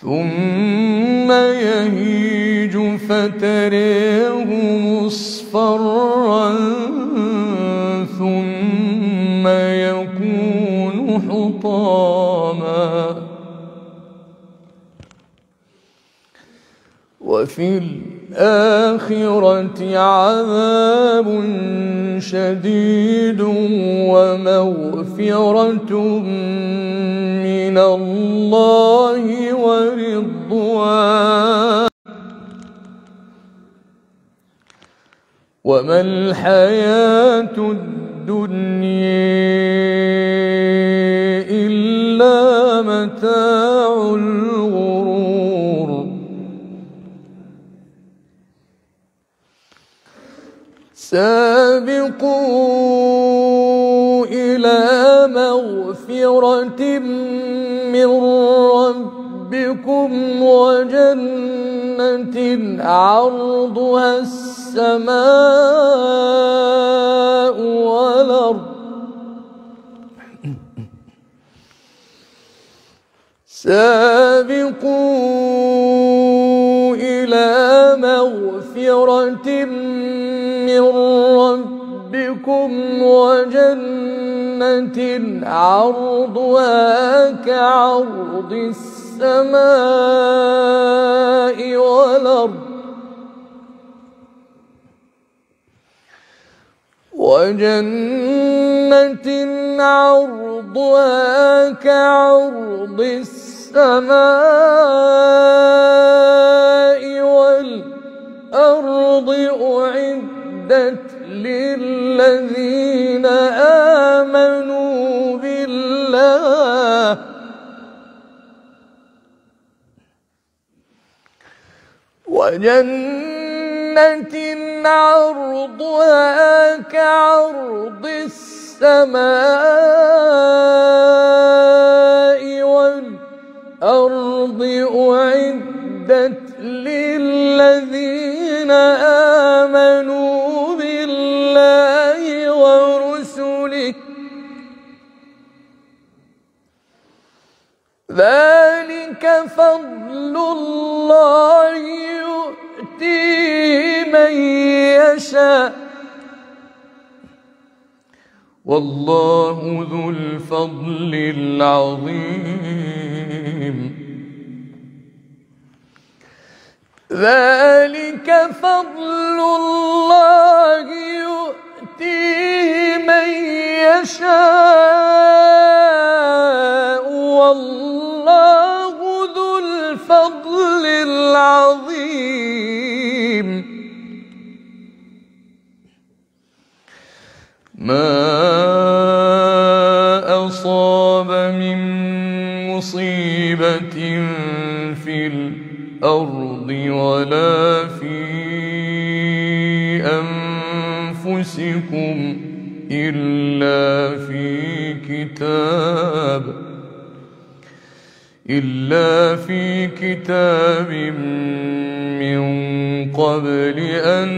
ثم يهيج فتريه مصفرا ثم يكون حطاما. وفي الآخرة عذاب شديد ومغفرة من الله ورضوان وما الحياة الدنيا إلا متاع الغرور. سابقوا إلى مغفرة من ربكم وجنة عرضها السماء والأرض. سابقوا إلى مغفرة من ربكم وجنة عرضها كعرض السماء. والأرض. وجنة عرضها كعرض السماء. وجنة عرضها كعرض السماء والأرض أعدت للذين آمنوا بالله ورسله. ذلك فضل والله ذو الفضل العظيم. ذلك فضل الله يؤتيه من يشاء. والله ذو الفضل العظيم. ما في الأرض ولا في أنفسكم إلا في كتاب إلا في كتاب من قبل أن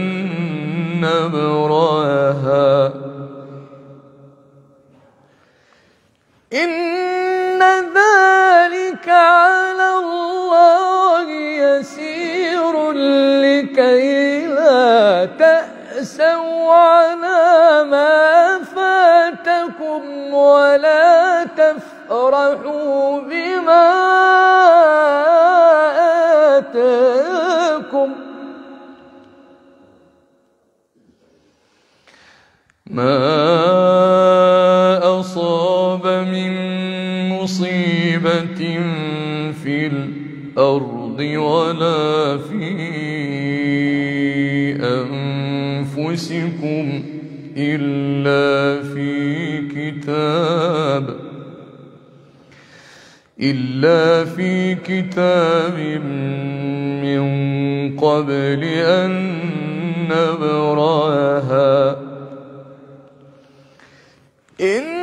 نبرأها لكي لا تأسوا على ما فاتكم ولا تفرحوا بما آتاكم. ما أصاب من مصيبة في الأرض ولا أنفسكم إلا في كتاب إلا في كتاب من قبل أن نبرأها. إن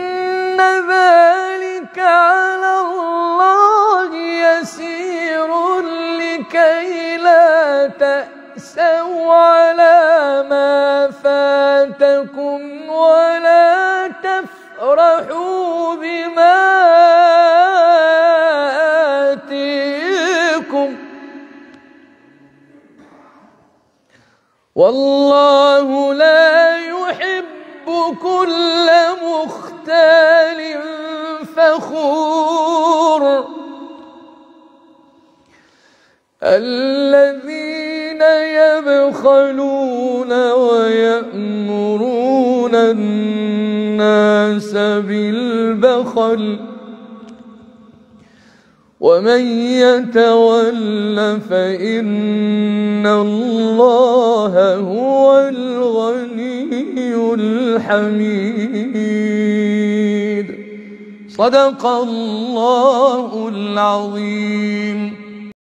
صلاتكم ولا تفرحوا بما آتيكم والله لا يحب كل مختال فخور الذين يبخلون الناس بالبخل ومن يتول فإن الله هو الغني الحميد. صدق الله العظيم.